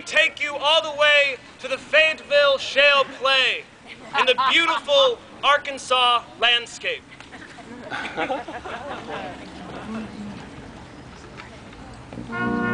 we take you all the way to the Fayetteville Shale Play in the beautiful Arkansas landscape.